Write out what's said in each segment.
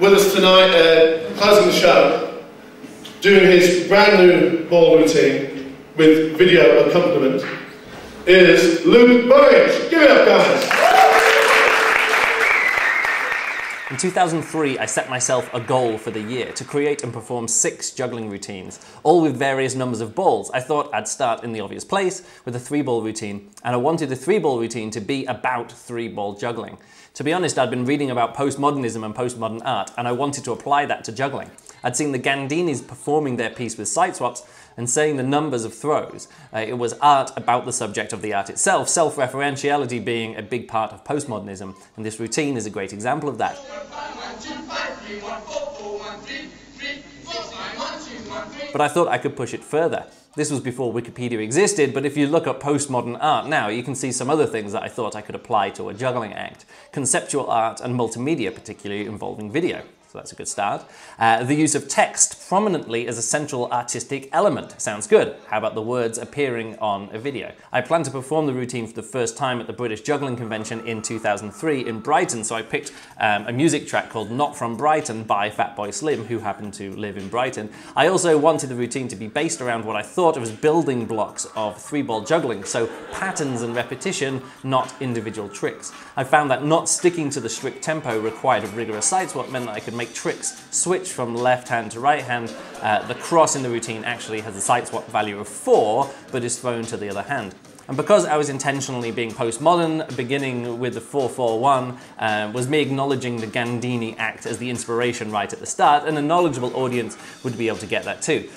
with us tonight, uh, closing the show, doing his brand new ball routine with video accompaniment, is Luke Burrage. Give it up, guys. In 2003, I set myself a goal for the year to create and perform six juggling routines, all with various numbers of balls. I thought I'd start in the obvious place with a three ball routine, and I wanted the three ball routine to be about three ball juggling. To be honest, I'd been reading about postmodernism and postmodern art, and I wanted to apply that to juggling. I'd seen the Gandinis performing their piece with side swaps, and saying the numbers of throws. Uh, it was art about the subject of the art itself, self referentiality being a big part of postmodernism, and this routine is a great example of that. But I thought I could push it further. This was before Wikipedia existed, but if you look up postmodern art now, you can see some other things that I thought I could apply to a juggling act. Conceptual art and multimedia, particularly involving video so that's a good start. Uh, the use of text prominently as a central artistic element. Sounds good. How about the words appearing on a video? I plan to perform the routine for the first time at the British Juggling Convention in 2003 in Brighton, so I picked um, a music track called Not From Brighton by Fatboy Slim, who happened to live in Brighton. I also wanted the routine to be based around what I thought of as building blocks of three-ball juggling, so patterns and repetition, not individual tricks. I found that not sticking to the strict tempo required a rigorous side swap meant that I could make make tricks switch from left hand to right hand. Uh, the cross in the routine actually has a side swap value of 4, but is thrown to the other hand. And because I was intentionally being postmodern, beginning with the 441 uh, was me acknowledging the Gandini act as the inspiration right at the start, and a knowledgeable audience would be able to get that too.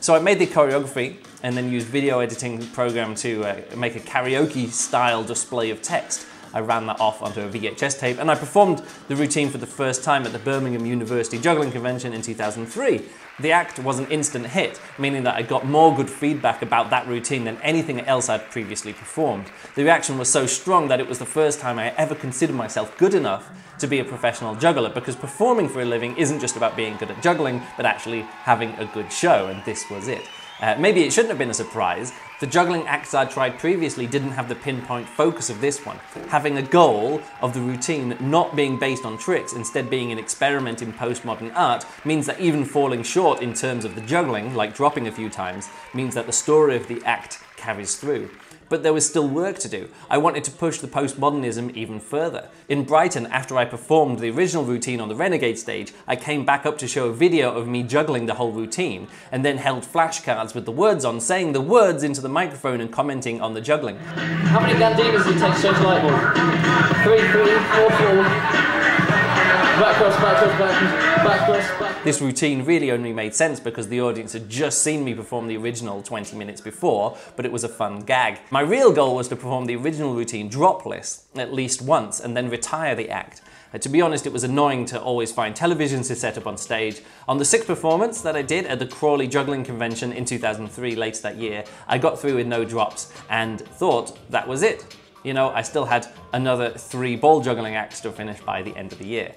So I made the choreography and then used video editing program to uh, make a karaoke style display of text. I ran that off onto a VHS tape and I performed the routine for the first time at the Birmingham University Juggling Convention in 2003. The act was an instant hit, meaning that I got more good feedback about that routine than anything else I'd previously performed. The reaction was so strong that it was the first time I ever considered myself good enough to be a professional juggler because performing for a living isn't just about being good at juggling, but actually having a good show, and this was it. Uh, maybe it shouldn't have been a surprise. The juggling acts I'd tried previously didn't have the pinpoint focus of this one. Having a goal of the routine not being based on tricks, instead being an experiment in postmodern art, means that even falling short in terms of the juggling, like dropping a few times, means that the story of the act carries through but there was still work to do. I wanted to push the postmodernism even further. In Brighton, after I performed the original routine on the Renegade stage, I came back up to show a video of me juggling the whole routine, and then held flashcards with the words on, saying the words into the microphone and commenting on the juggling. How many Gandinis did it take to the light bulb? Three, three, four, four. Back cross, back cross, back cross, back cross, back This routine really only made sense because the audience had just seen me perform the original 20 minutes before, but it was a fun gag. My real goal was to perform the original routine dropless at least once and then retire the act. Uh, to be honest, it was annoying to always find televisions to set up on stage. On the sixth performance that I did at the Crawley Juggling Convention in 2003, later that year, I got through with no drops and thought that was it. You know, I still had another three ball juggling acts to finish by the end of the year.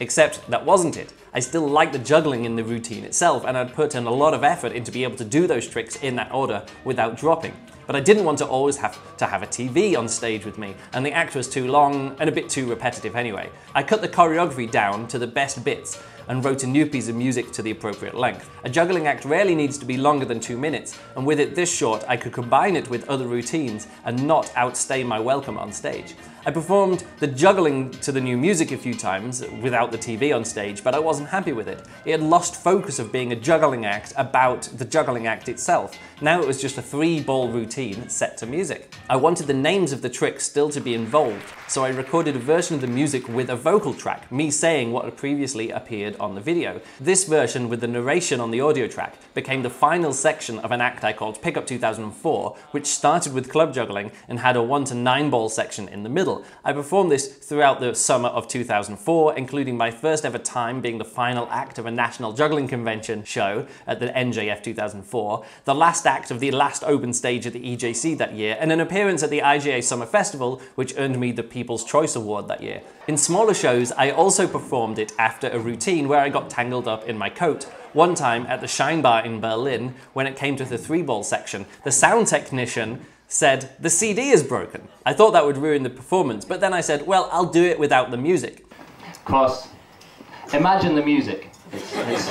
Except that wasn't it. I still liked the juggling in the routine itself, and I'd put in a lot of effort into being able to do those tricks in that order without dropping. But I didn't want to always have to have a TV on stage with me, and the act was too long and a bit too repetitive anyway. I cut the choreography down to the best bits, and wrote a new piece of music to the appropriate length. A juggling act rarely needs to be longer than two minutes, and with it this short, I could combine it with other routines and not outstay my welcome on stage. I performed the juggling to the new music a few times without the TV on stage, but I wasn't happy with it. It had lost focus of being a juggling act about the juggling act itself. Now it was just a three ball routine set to music. I wanted the names of the tricks still to be involved, so I recorded a version of the music with a vocal track, me saying what had previously appeared on the video. This version, with the narration on the audio track, became the final section of an act I called Pickup 2004, which started with club juggling and had a 1 to 9 ball section in the middle. I performed this throughout the summer of 2004, including my first ever time being the final act of a national juggling convention show at the NJF 2004, the last act of the last open stage at the EJC that year, and an appearance at the IJA Summer Festival, which earned me the People's Choice Award that year. In smaller shows, I also performed it after a routine where I got tangled up in my coat. One time at the Shine Bar in Berlin, when it came to the three ball section, the sound technician said, The CD is broken. I thought that would ruin the performance, but then I said, Well, I'll do it without the music. Of course. Imagine the music. It's, it's,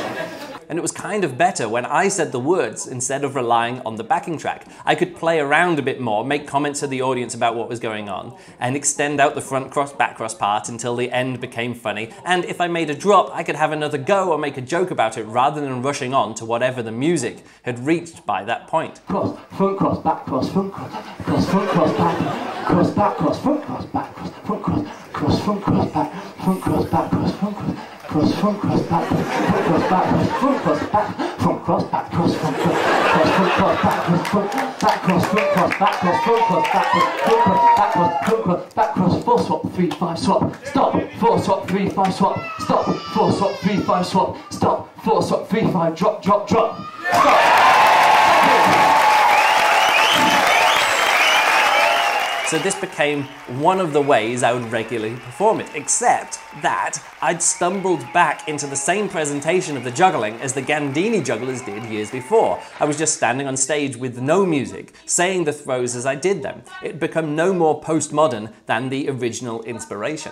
And it was kind of better when I said the words instead of relying on the backing track. I could play around a bit more, make comments to the audience about what was going on, and extend out the front cross back cross part until the end became funny. And if I made a drop, I could have another go or make a joke about it rather than rushing on to whatever the music had reached by that point. cross, front cross, back cross, front cross, cross, front cross, back cross, back cross, front cross, back cross, front cross, cross, front cross, back, front cross, back cross, front cross, cross, front cross, back cross, front cross, back cross, front cross, back, front cross, back cross, front cross, cross, front cross, back cross, front, back cross, front cross, back cross, front cross, back cross, front cross, back cross, front cross, back cross, four swap, three, five swap, stop, four swap, three, five swap, stop, four swap, three, five swap, stop, four swap, three, five, drop, drop, drop, stop. So this became one of the ways I would regularly perform it, except that I'd stumbled back into the same presentation of the juggling as the Gandini jugglers did years before. I was just standing on stage with no music, saying the throws as I did them. It had become no more postmodern than the original inspiration.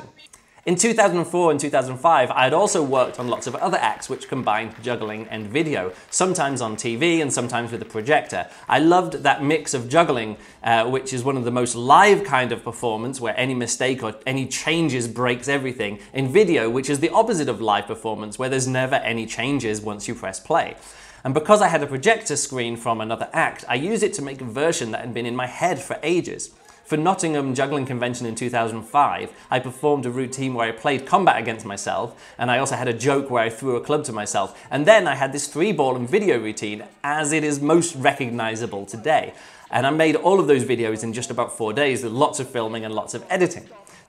In 2004 and 2005, I had also worked on lots of other acts which combined juggling and video, sometimes on TV and sometimes with a projector. I loved that mix of juggling, uh, which is one of the most live kind of performance where any mistake or any changes breaks everything, in video, which is the opposite of live performance where there's never any changes once you press play. And because I had a projector screen from another act, I used it to make a version that had been in my head for ages. For Nottingham Juggling Convention in 2005, I performed a routine where I played combat against myself, and I also had a joke where I threw a club to myself. And then I had this three ball and video routine as it is most recognizable today. And I made all of those videos in just about four days with lots of filming and lots of editing.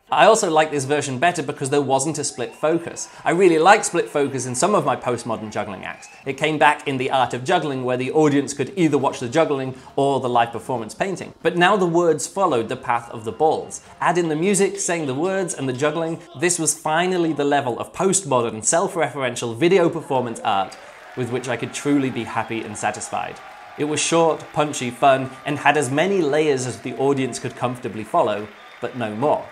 I also like this version better because there wasn't a split focus. I really like split focus in some of my postmodern juggling acts. It came back in The Art of Juggling where the audience could either watch the juggling or the live performance painting. But now the words followed the path of the balls. Add in the music, saying the words, and the juggling, this was finally the level of postmodern, self-referential video performance art with which I could truly be happy and satisfied. It was short, punchy, fun, and had as many layers as the audience could comfortably follow, but no more.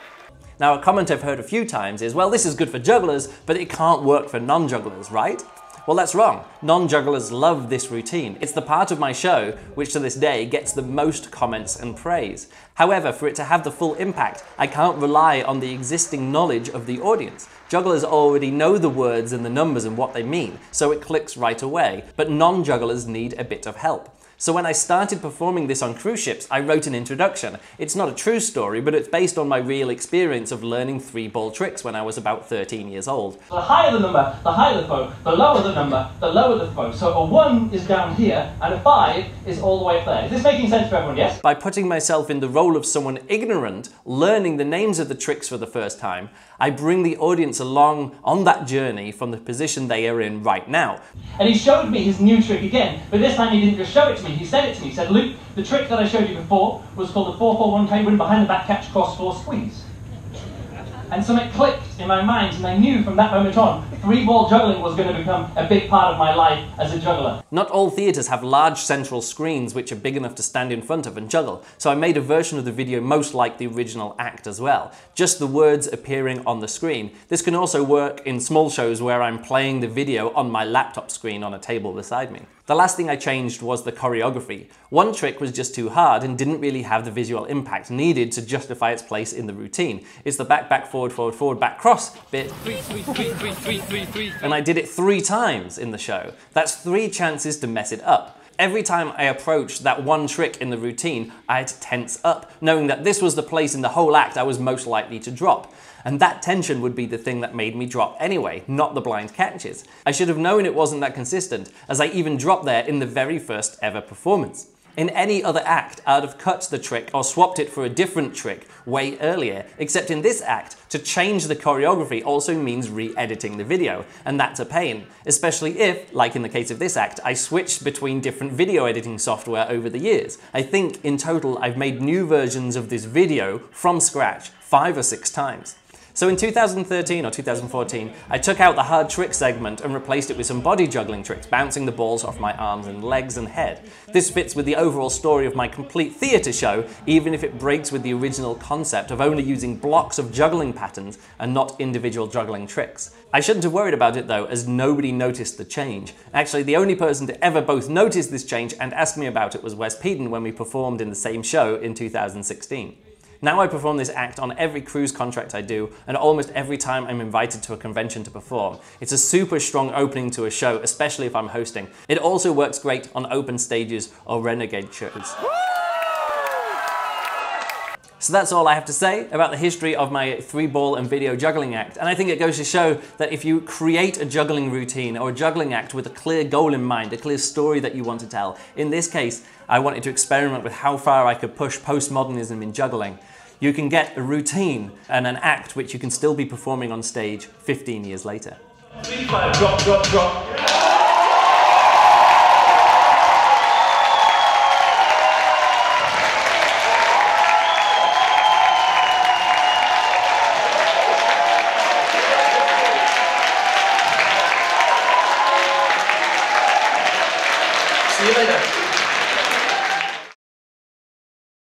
Now, a comment I've heard a few times is, well, this is good for jugglers, but it can't work for non jugglers, right? Well, that's wrong. Non jugglers love this routine. It's the part of my show which to this day gets the most comments and praise. However, for it to have the full impact, I can't rely on the existing knowledge of the audience. Jugglers already know the words and the numbers and what they mean, so it clicks right away. But non jugglers need a bit of help. So when I started performing this on cruise ships, I wrote an introduction. It's not a true story, but it's based on my real experience of learning three ball tricks when I was about 13 years old. The higher the number, the higher the throw. The lower the number, the lower the throw. So a 1 is down here, and a 5 is all the way up there. Is this making sense for everyone, yes? By putting myself in the role of someone ignorant, learning the names of the tricks for the first time, I bring the audience along on that journey from the position they are in right now. And he showed me his new trick again, but this time he didn't just show it to me, he said it to me. He said, Luke, the trick that I showed you before was called the 4-4-1 tailwind behind the back catch cross 4 squeeze. And something clicked in my mind, and I knew from that moment on, three ball juggling was going to become a big part of my life as a juggler. Not all theatres have large central screens which are big enough to stand in front of and juggle, so I made a version of the video most like the original act as well. Just the words appearing on the screen. This can also work in small shows where I'm playing the video on my laptop screen on a table beside me. The last thing I changed was the choreography. One trick was just too hard and didn't really have the visual impact needed to justify its place in the routine. It's the back, back, forward, forward, forward, back, cross bit. And I did it three times in the show. That's three chances to mess it up. Every time I approached that one trick in the routine, I had to tense up, knowing that this was the place in the whole act I was most likely to drop. And that tension would be the thing that made me drop anyway, not the blind catches. I should have known it wasn't that consistent, as I even dropped there in the very first ever performance. In any other act, I'd have cut the trick or swapped it for a different trick way earlier, except in this act, to change the choreography also means re-editing the video, and that's a pain, especially if, like in the case of this act, I switched between different video editing software over the years. I think in total I've made new versions of this video from scratch five or six times. So in 2013 or 2014, I took out the hard trick segment and replaced it with some body juggling tricks, bouncing the balls off my arms and legs and head. This fits with the overall story of my complete theatre show, even if it breaks with the original concept of only using blocks of juggling patterns and not individual juggling tricks. I shouldn't have worried about it though, as nobody noticed the change. Actually, the only person to ever both notice this change and ask me about it was Wes Peden when we performed in the same show in 2016. Now I perform this act on every cruise contract I do, and almost every time I'm invited to a convention to perform. It's a super strong opening to a show, especially if I'm hosting. It also works great on open stages or renegade shows. So that's all I have to say about the history of my three ball and video juggling act. And I think it goes to show that if you create a juggling routine or a juggling act with a clear goal in mind, a clear story that you want to tell, in this case, I wanted to experiment with how far I could push postmodernism in juggling you can get a routine and an act which you can still be performing on stage 15 years later. drop, drop, drop.